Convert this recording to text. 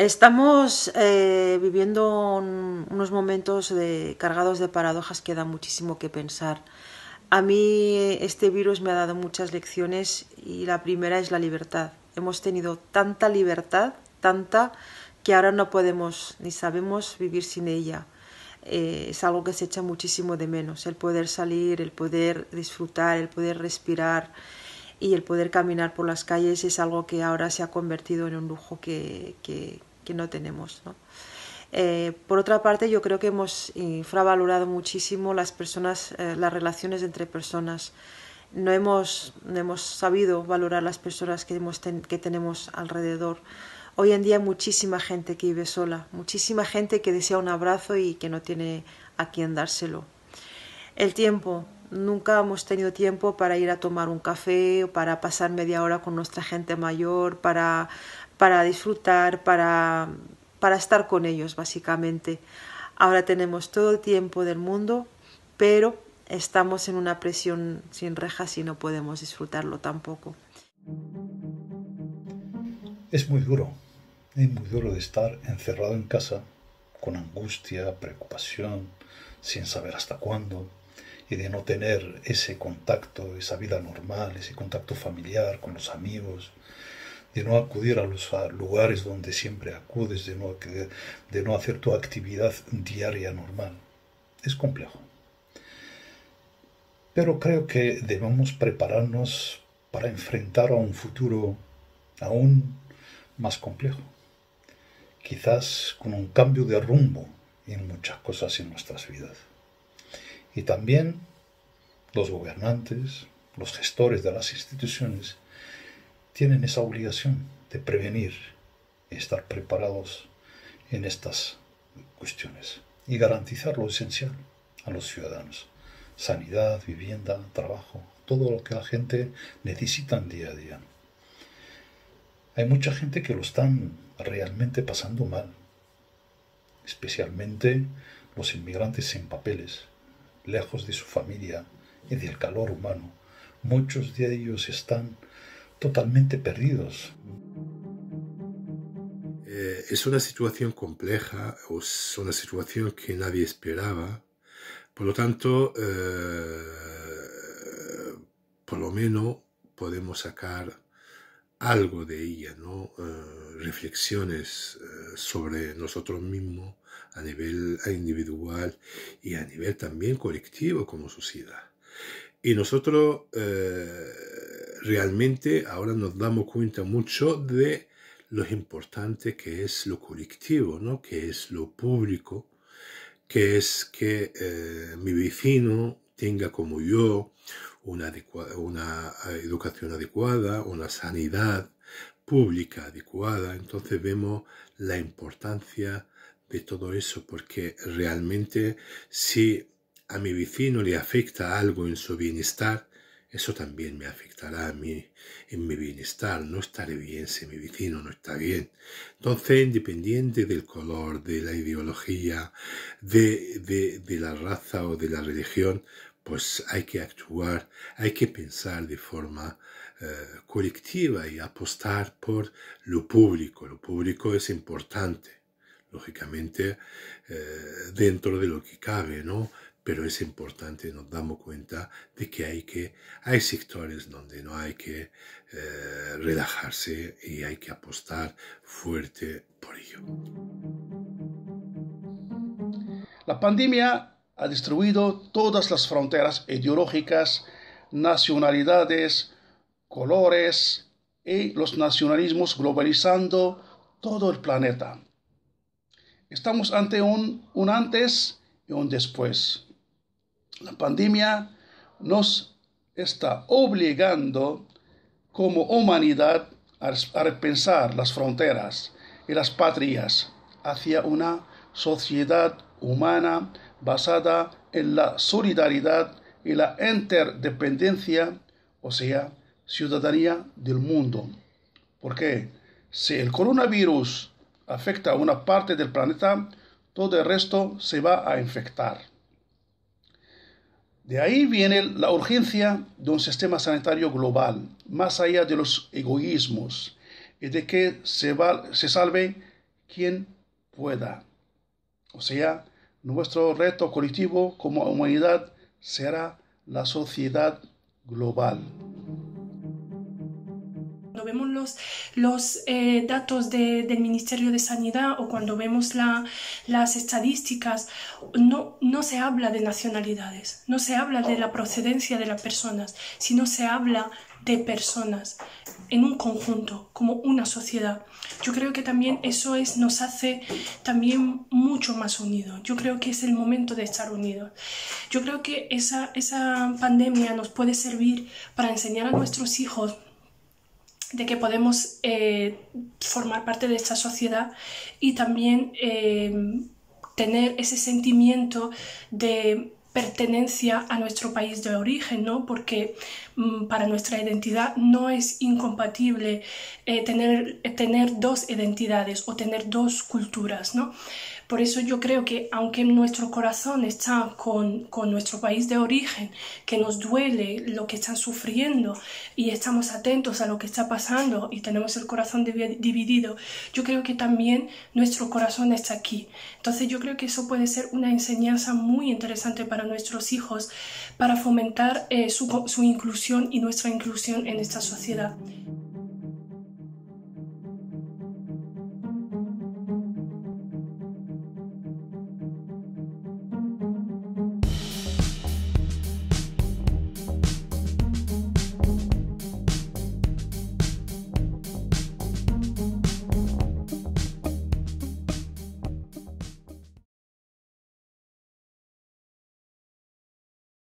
Estamos eh, viviendo unos momentos cargados de paradojas que dan muchísimo que pensar. A mí este virus me ha dado muchas lecciones y la primera es la libertad. Hemos tenido tanta libertad, tanta, que ahora no podemos ni sabemos vivir sin ella. Eh, es algo que se echa muchísimo de menos, el poder salir, el poder disfrutar, el poder respirar y el poder caminar por las calles es algo que ahora se ha convertido en un lujo que, no tenemos. Eh, por otra parte, yo creo que hemos infravalorado muchísimo las personas, eh, las relaciones entre personas. No hemos, hemos sabido valorar las personas que, que tenemos alrededor. Hoy en día hay muchísima gente que vive sola, muchísima gente que desea un abrazo y que no tiene a quien dárselo. El tiempo, nunca hemos tenido tiempo para ir a tomar un café o para pasar media hora con nuestra gente mayor, para para disfrutar, para, para estar con ellos básicamente. Ahora tenemos todo el tiempo del mundo, pero estamos en una presión sin rejas y no podemos disfrutarlo tampoco. Es muy duro, es muy duro de estar encerrado en casa con angustia, preocupación, sin saber hasta cuándo, y de no tener ese contacto, esa vida normal, ese contacto familiar con los amigos, de no acudir a los lugares donde siempre acudes, de no, hacer tu actividad diaria normal. Es complejo. Pero creo que debemos prepararnos para enfrentar a un futuro aún más complejo, quizás con un cambio de rumbo en muchas cosas en nuestras vidas. Y también los gobernantes, los gestores de las instituciones, tienen esa obligación de prevenir y estar preparados en estas cuestiones y garantizar lo esencial a los ciudadanos. Sanidad, vivienda, trabajo, todo lo que la gente necesita día a día. Hay mucha gente que lo están realmente pasando mal, especialmente los inmigrantes sin papeles, lejos de su familia y del calor humano. Muchos de ellos están totalmente perdidos. Eh, es una situación compleja, es una situación que nadie esperaba. Por lo tanto, eh, por lo menos podemos sacar algo de ella, ¿no? Eh, reflexiones sobre nosotros mismos a nivel individual y a nivel también colectivo como sociedad. Y nosotros realmente ahora nos damos cuenta mucho de lo importante que es lo colectivo, ¿no? que es lo público, que es que eh, mi vecino tenga como yo una, una educación adecuada, una sanidad pública adecuada. Entonces vemos la importancia de todo eso, porque realmente si a mi vecino le afecta algo en su bienestar, eso también me afectará a mí en mi bienestar. No estaré bien si mi vecino no está bien. Entonces, independiente del color, de la ideología, de, de, la raza o de la religión, pues hay que actuar, hay que pensar de forma eh, colectiva y apostar por lo público. Lo público es importante, lógicamente, eh, dentro de lo que cabe, ¿no? pero es importante, nos damos cuenta de que hay, que, hay sectores donde no hay que eh, relajarse y hay que apostar fuerte por ello. La pandemia ha destruido todas las fronteras ideológicas, nacionalidades, colores y los nacionalismos globalizando todo el planeta. Estamos ante un, un antes y un después. La pandemia nos está obligando como humanidad a repensar las fronteras y las patrias hacia una sociedad humana basada en la solidaridad y la interdependencia, o sea, ciudadanía del mundo. Porque si el coronavirus afecta a una parte del planeta, todo el resto se va a infectar. De ahí viene la urgencia de un sistema sanitario global, más allá de los egoísmos, y de que se, salve quien pueda. O sea, nuestro reto colectivo como humanidad será la sociedad global vemos los, los eh, datos del Ministerio de Sanidad o cuando vemos las estadísticas, no, no se habla de nacionalidades, no se habla de la procedencia de las personas, sino se habla de personas en un conjunto, como una sociedad. Yo creo que también eso es, nos hace también mucho más unidos. Yo creo que es el momento de estar unidos. Yo creo que esa, esa pandemia nos puede servir para enseñar a nuestros hijos de que podemos eh, formar parte de esta sociedad y también eh, tener ese sentimiento de pertenencia a nuestro país de origen, ¿no? Porque para nuestra identidad no es incompatible eh, tener, tener dos identidades o tener dos culturas, ¿no? Por eso yo creo que aunque nuestro corazón está con, nuestro país de origen, que nos duele lo que están sufriendo y estamos atentos a lo que está pasando y tenemos el corazón dividido, yo creo que también nuestro corazón está aquí. Entonces yo creo que eso puede ser una enseñanza muy interesante para nuestros hijos, para fomentar eh, su, su y nuestra inclusión en esta sociedad.